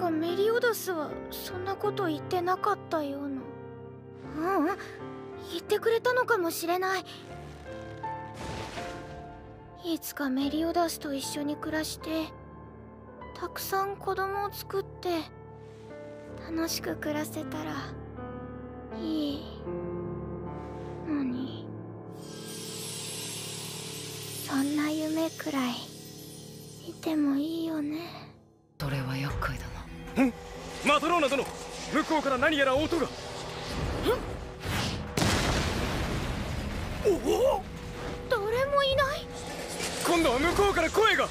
かメリオダスはそんなこと言ってなかったような。ううん。言ってくれたのかもしれない。いつかメリオダスと一緒に暮らしてたくさん子供を作って楽しく暮らせたらいいのに。そんな夢くらい見てもいいよね。マトローナ殿向こうから何やら音が。おお誰もいない。今度は向こうから声が